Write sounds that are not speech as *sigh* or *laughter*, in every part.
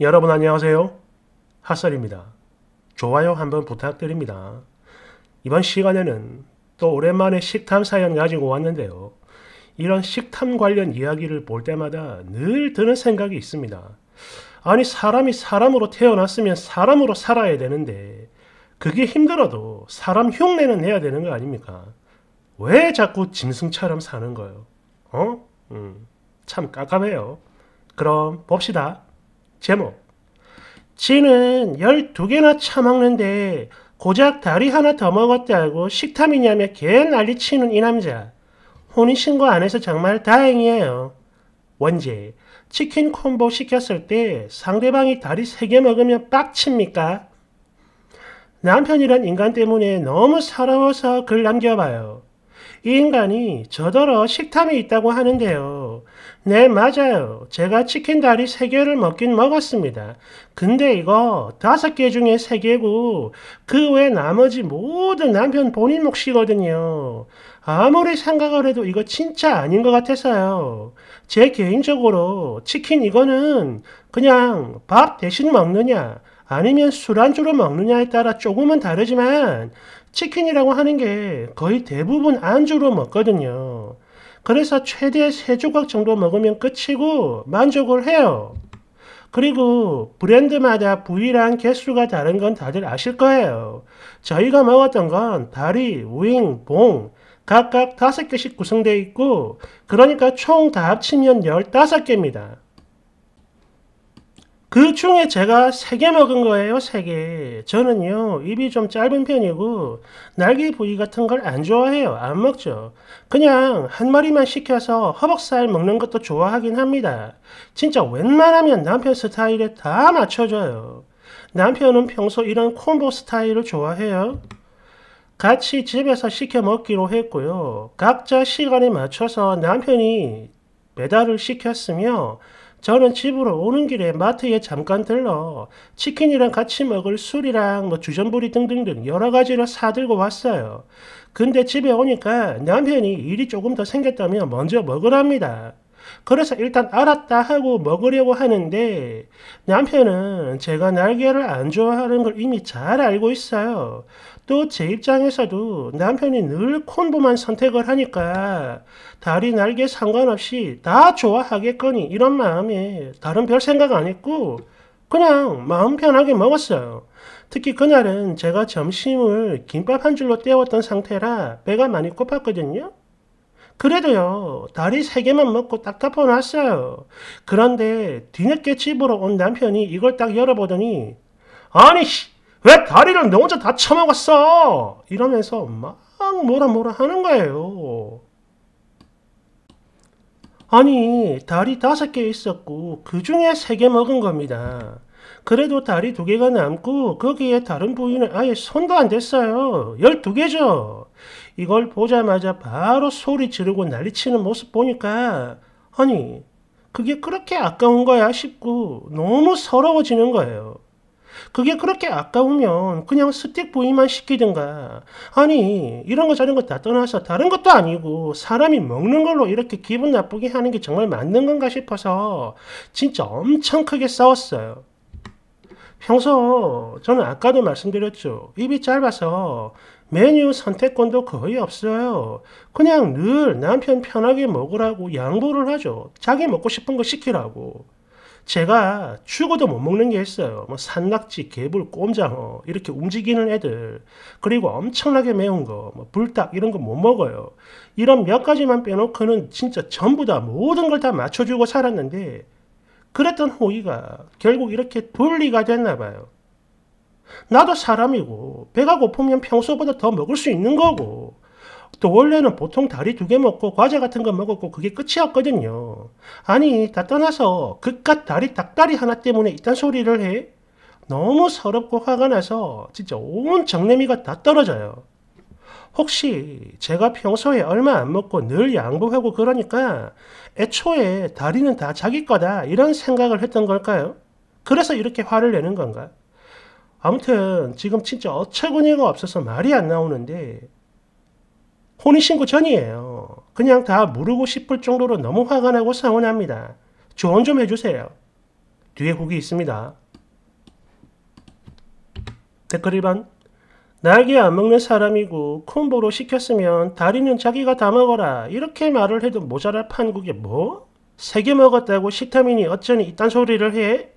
여러분 안녕하세요. 핫설입니다. 좋아요 한번 부탁드립니다. 이번 시간에는 또 오랜만에 식탐 사연 가지고 왔는데요. 이런 식탐 관련 이야기를 볼 때마다 늘 드는 생각이 있습니다. 아니 사람이 사람으로 태어났으면 사람으로 살아야 되는데 그게 힘들어도 사람 흉내는 내야 되는 거 아닙니까? 왜 자꾸 짐승처럼 사는 거예요? 어? 음, 참 깝깝해요. 그럼 봅시다. 제목. 지는 12개나 처먹는데 고작 다리 하나 더 먹었다고 식탐이냐며 개 난리치는 이 남자. 혼인신고 안 해서 정말 다행이에요. 원제. 치킨 콤보 시켰을 때 상대방이 다리 3개 먹으면 빡칩니까? 남편이란 인간 때문에 너무 서러워서 글 남겨봐요. 이 인간이 저더러 식탐이 있다고 하는데요. 네, 맞아요. 제가 치킨 다리 3개를 먹긴 먹었습니다. 근데 이거 5개 중에 3개고 그 외 나머지 모든 남편 본인 몫이거든요. 아무리 생각을 해도 이거 진짜 아닌 것 같아서요. 제 개인적으로 치킨 이거는 그냥 밥 대신 먹느냐 아니면 술안주로 먹느냐에 따라 조금은 다르지만 치킨이라고 하는 게 거의 대부분 안주로 먹거든요. 그래서 최대 3조각 정도 먹으면 끝이고 만족을 해요. 그리고 브랜드마다 부위랑 개수가 다른 건 다들 아실 거예요. 저희가 먹었던 건 다리, 윙, 봉 각각 5개씩 구성되어 있고 그러니까 총 다 합치면 15개입니다. 그 중에 제가 3개 먹은 거예요, 3개. 저는요, 입이 좀 짧은 편이고, 날개 부위 같은 걸 안 좋아해요. 안 먹죠. 그냥 한 마리만 시켜서 허벅살 먹는 것도 좋아하긴 합니다. 진짜 웬만하면 남편 스타일에 다 맞춰줘요. 남편은 평소 이런 콤보 스타일을 좋아해요. 같이 집에서 시켜 먹기로 했고요. 각자 시간에 맞춰서 남편이 배달을 시켰으며, 저는 집으로 오는 길에 마트에 잠깐 들러 치킨이랑 같이 먹을 술이랑 뭐 주전부리 등등등 여러 가지를 사들고 왔어요. 근데 집에 오니까 남편이 일이 조금 더 생겼다며 먼저 먹으랍니다. 그래서 일단 알았다 하고 먹으려고 하는데 남편은 제가 날개를 안 좋아하는 걸 이미 잘 알고 있어요. 또 제 입장에서도 남편이 늘 콤보만 선택을 하니까 다리 날개 상관없이 다 좋아하겠거니 이런 마음에 다른 별 생각 안 했고 그냥 마음 편하게 먹었어요. 특히 그날은 제가 점심을 김밥 한 줄로 때웠던 상태라 배가 많이 고팠거든요. 그래도요, 다리 세 개만 먹고 딱 덮어놨어요. 그런데 뒤늦게 집으로 온 남편이 이걸 딱 열어보더니, 아니, 씨, 왜 다리를 너 혼자 다 처먹었어? 이러면서 막 뭐라 뭐라 하는 거예요. 아니, 다리 다섯 개 있었고, 그 중에 세 개 먹은 겁니다. 그래도 다리 두 개가 남고, 거기에 다른 부위는 아예 손도 안 댔어요. 열두 개죠. 이걸 보자마자 바로 소리 지르고 난리치는 모습 보니까, 아니, 그게 그렇게 아까운 거야 싶고, 너무 서러워지는 거예요. 그게 그렇게 아까우면 그냥 스틱 부위만 시키든가. 아니, 이런 거 저런 거 다 떠나서 다른 것도 아니고 사람이 먹는 걸로 이렇게 기분 나쁘게 하는 게 정말 맞는 건가 싶어서 진짜 엄청 크게 싸웠어요. 평소 저는 아까도 말씀드렸죠. 입이 짧아서 메뉴 선택권도 거의 없어요. 그냥 늘 남편 편하게 먹으라고 양보를 하죠. 자기 먹고 싶은 거 시키라고. 제가 죽어도 못 먹는 게 있어요. 뭐 산낙지, 개불, 꼼장어 이렇게 움직이는 애들 그리고 엄청나게 매운 거, 뭐 불닭 이런 거 못 먹어요. 이런 몇 가지만 빼놓고는 진짜 전부 다 모든 걸 다 맞춰주고 살았는데 그랬던 호의가 결국 이렇게 분리가 됐나 봐요. 나도 사람이고 배가 고프면 평소보다 더 먹을 수 있는 거고 또 원래는 보통 다리 두 개 먹고 과자 같은 거 먹었고 그게 끝이었거든요. 아니 다 떠나서 그깟 다리 닭다리 하나 때문에 이딴 소리를 해? 너무 서럽고 화가 나서 진짜 온 정내미가 다 떨어져요. 혹시 제가 평소에 얼마 안 먹고 늘 양보하고 그러니까 애초에 다리는 다 자기 거다 이런 생각을 했던 걸까요? 그래서 이렇게 화를 내는 건가? 아무튼 지금 진짜 어처구니가 없어서 말이 안 나오는데 혼인신고 전이에요. 그냥 다 모르고 싶을 정도로 너무 화가 나고 서운합니다. 조언 좀 해주세요. 뒤에 후기 있습니다. 댓글 1번 날개 안 먹는 사람이고 콤보로 시켰으면 다리는 자기가 다 먹어라 이렇게 말을 해도 모자랄 판국에 뭐? 세 개 먹었다고 식타민이 어쩌니 이딴 소리를 해?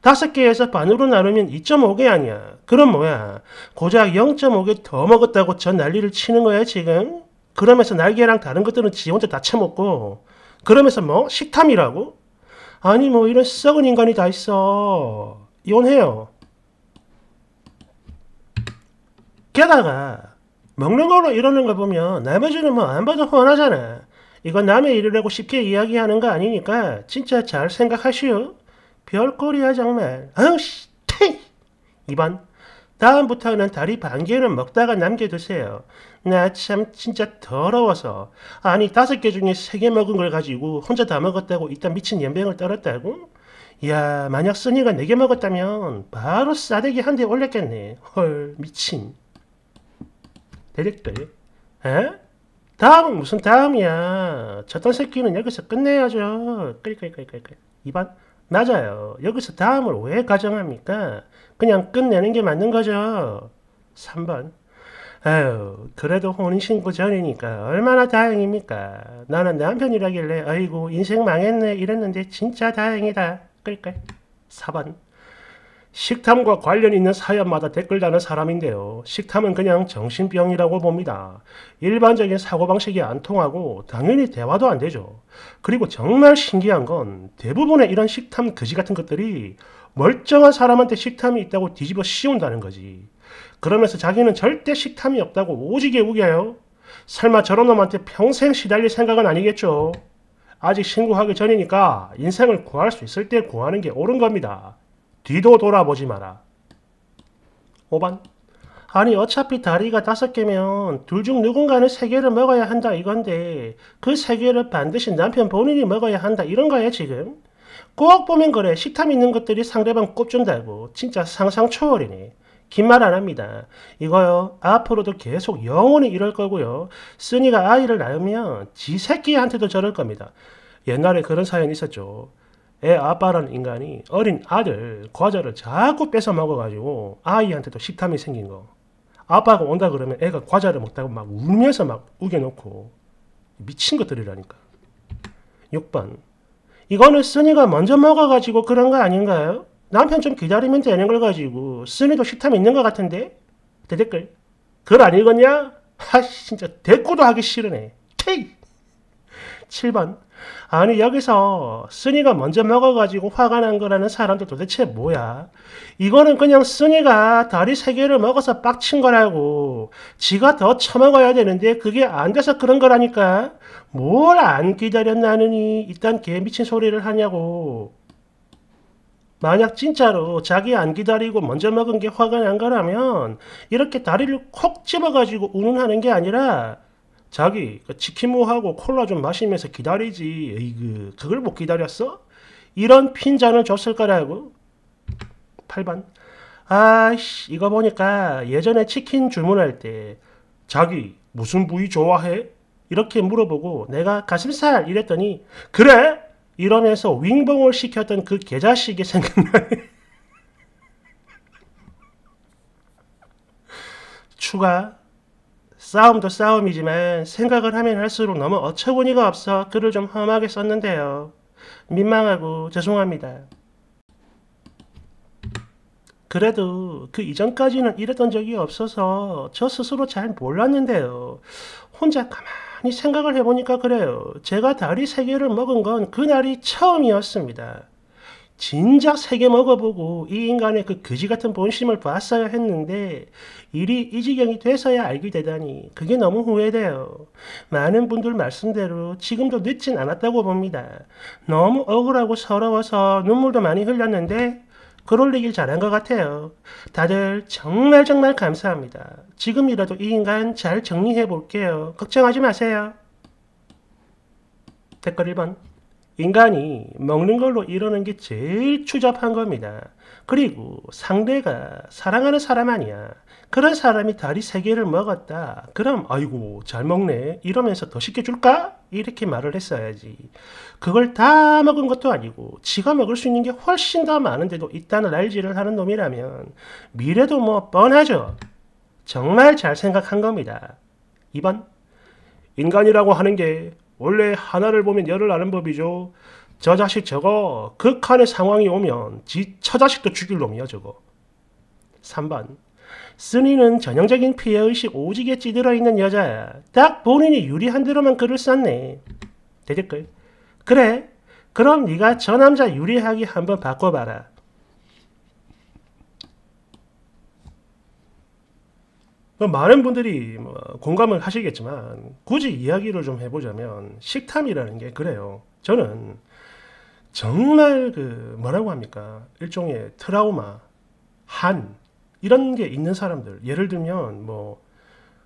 다섯 개에서 반으로 나누면 2.5개 아니야. 그럼 뭐야? 고작 0.5개 더 먹었다고 전 난리를 치는 거야 지금? 그러면서 날개랑 다른 것들은 지 혼자 다 처먹고 그러면서 뭐? 식탐이라고? 아니 뭐 이런 썩은 인간이 다 있어. 이혼해요. 게다가 먹는 걸로 이러는 거 보면 나머지는 뭐 안 봐도 훤하잖아. 이건 남의 일이라고 쉽게 이야기하는 거 아니니까 진짜 잘 생각하시오. 별꼴이야 정말. 아우 씨. 퇴! 2번. 다음부터는 다리 반 개는 먹다가 남겨두세요. 나 참 진짜 더러워서. 아니 다섯 개 중에 세 개 먹은 걸 가지고 혼자 다 먹었다고 이딴 미친 연병을 떨었다고? 야 만약 써니가 네 개 먹었다면 바로 싸대기 한 대 올렸겠네. 헐 미친. 대댓글. 에? 다음은 무슨 다음이야. 저딴 새끼는 여기서 끝내야죠. 끌끌끌끌끌. 2번. 맞아요. 여기서 다음을 왜 가정합니까? 그냥 끝내는 게 맞는 거죠. 3번. 아유, 그래도 혼인신고 전이니까 얼마나 다행입니까? 나는 남편이라길래 아이고 인생 망했네 이랬는데 진짜 다행이다. 끌끌. 4번. 식탐과 관련 있는 사연마다 댓글 다는 사람인데요. 식탐은 그냥 정신병이라고 봅니다. 일반적인 사고방식이 안 통하고 당연히 대화도 안 되죠. 그리고 정말 신기한 건 대부분의 이런 식탐 거지 같은 것들이 멀쩡한 사람한테 식탐이 있다고 뒤집어 씌운다는 거지. 그러면서 자기는 절대 식탐이 없다고 오지게 우겨요. 설마 저런 놈한테 평생 시달릴 생각은 아니겠죠. 아직 신고하기 전이니까 인생을 구할 수 있을 때 구하는 게 옳은 겁니다. 뒤도 돌아보지 마라. 5번. 아니 어차피 다리가 다섯 개면 둘 중 누군가는 세 개를 먹어야 한다 이건데 그 세 개를 반드시 남편 본인이 먹어야 한다 이런 거야 지금? 꼭 보면 그래 식탐 있는 것들이 상대방 꼽준다고 진짜 상상 초월이네. 긴말 안 합니다. 이거요 앞으로도 계속 영원히 이럴 거고요. 쓰니가 아이를 낳으면 지 새끼한테도 저럴 겁니다. 옛날에 그런 사연이 있었죠. 애 아빠라는 인간이 어린 아들 과자를 자꾸 뺏어 먹어가지고 아이한테도 식탐이 생긴 거. 아빠가 온다 그러면 애가 과자를 먹다가 막 울면서 막 우겨놓고 미친 것들이라니까. 6번. 이거는 쓰니가 먼저 먹어가지고 그런 거 아닌가요? 남편 좀 기다리면 되는 걸 가지고 쓰니도 식탐 있는 것 같은데? 대댓글. 글 안 읽었냐? 하 진짜 대꾸도 하기 싫으네. 케이! 7번. 아니 여기서 쓰니가 먼저 먹어가지고 화가 난 거라는 사람들 도대체 뭐야? 이거는 그냥 쓰니가 다리 세 개를 먹어서 빡친 거라고. 지가 더 처먹어야 되는데 그게 안 돼서 그런 거라니까. 뭘 안 기다렸나느니 이딴 개미친 소리를 하냐고. 만약 진짜로 자기 안 기다리고 먼저 먹은 게 화가 난 거라면 이렇게 다리를 콕 집어가지고 운운하는 게 아니라 자기 그 치킨무하고 콜라 좀 마시면서 기다리지. 에이그 그걸 못 기다렸어? 이런 핀잔을 줬을 거라고. 8번. 아씨 이거 보니까 예전에 치킨 주문할 때 자기 무슨 부위 좋아해? 이렇게 물어보고 내가 가슴살 이랬더니 그래? 이러면서 윙봉을 시켰던 그 개자식이 생각나네. *laughs* 추가 싸움도 싸움이지만 생각을 하면 할수록 너무 어처구니가 없어 글을 좀 험하게 썼는데요. 민망하고 죄송합니다. 그래도 그 이전까지는 이랬던 적이 없어서 저 스스로 잘 몰랐는데요. 혼자 가만히 생각을 해보니까 그래요. 제가 다리 세 개를 먹은 건 그날이 처음이었습니다. 진작 세개 먹어보고 이 인간의 그 거지 같은 본심을 봤어야 했는데 일이 이 지경이 돼서야 알게 되다니 그게 너무 후회돼요. 많은 분들 말씀대로 지금도 늦진 않았다고 봅니다. 너무 억울하고 서러워서 눈물도 많이 흘렸는데 글 올리길 잘한 것 같아요. 다들 정말 정말 감사합니다. 지금이라도 이 인간 잘 정리해 볼게요. 걱정하지 마세요. 댓글 1번 인간이 먹는 걸로 이러는 게 제일 추잡한 겁니다. 그리고 상대가 사랑하는 사람 아니야. 그런 사람이 다리 세 개를 먹었다. 그럼 아이고 잘 먹네 이러면서 더 시켜줄까? 이렇게 말을 했어야지. 그걸 다 먹은 것도 아니고 지가 먹을 수 있는 게 훨씬 더 많은데도 있다는 날지를 하는 놈이라면 미래도 뭐 뻔하죠. 정말 잘 생각한 겁니다. 2번 인간이라고 하는 게 원래 하나를 보면 열을 아는 법이죠. 저 자식 저거 극한의 상황이 오면 지 처자식도 죽일 놈이야 저거. 3번 쓴이는 전형적인 피해의식 오지게 찌들어 있는 여자야. 딱 본인이 유리한 대로만 글을 썼네. 대댓글. 그래. 그럼 네가 저 남자 유리하게 한번 바꿔봐라. 많은 분들이 뭐 공감을 하시겠지만 굳이 이야기를 좀 해보자면 식탐이라는 게 그래요. 저는 정말 그 뭐라고 합니까? 일종의 트라우마, 한 이런 게 있는 사람들 예를 들면 뭐,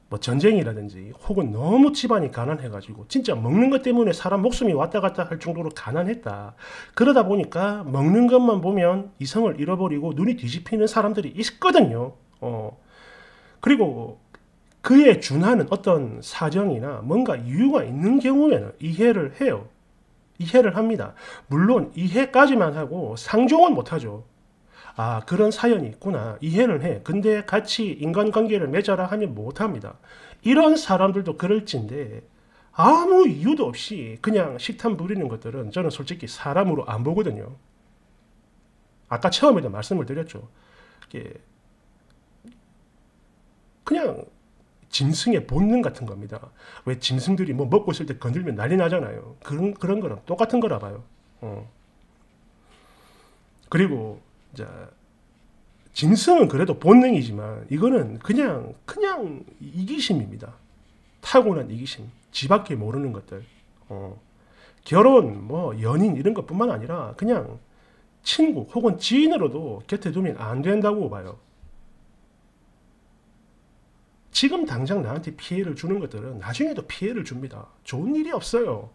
뭐 전쟁이라든지 혹은 너무 집안이 가난해가지고 진짜 먹는 것 때문에 사람 목숨이 왔다 갔다 할 정도로 가난했다. 그러다 보니까 먹는 것만 보면 이성을 잃어버리고 눈이 뒤집히는 사람들이 있거든요. 어. 그리고 그에 준하는 어떤 사정이나 뭔가 이유가 있는 경우에는 이해를 해요. 이해를 합니다. 물론 이해까지만 하고 상종은 못하죠. 아 그런 사연이 있구나 이해는 해. 근데 같이 인간관계를 맺어라 하면 못합니다. 이런 사람들도 그럴진데 아무 이유도 없이 그냥 식탐 부리는 것들은 저는 솔직히 사람으로 안 보거든요. 아까 처음에도 말씀을 드렸죠. 그냥 짐승의 본능 같은 겁니다. 왜 짐승들이 뭐 먹고 있을 때 건들면 난리 나잖아요. 그런 그런 거랑 똑같은 거라 봐요. 어. 그리고 자 짐승은 그래도 본능이지만 이거는 그냥 그냥 이기심입니다. 타고난 이기심, 지밖에 모르는 것들. 어. 결혼, 뭐 연인 이런 것뿐만 아니라 그냥 친구 혹은 지인으로도 곁에 두면 안 된다고 봐요. 지금 당장 나한테 피해를 주는 것들은 나중에도 피해를 줍니다. 좋은 일이 없어요.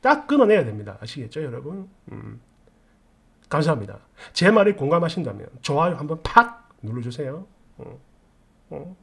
딱 끊어내야 됩니다. 아시겠죠, 여러분? 음. 감사합니다. 제 말에 공감하신다면 좋아요 한번 팍 눌러주세요. 어. 어.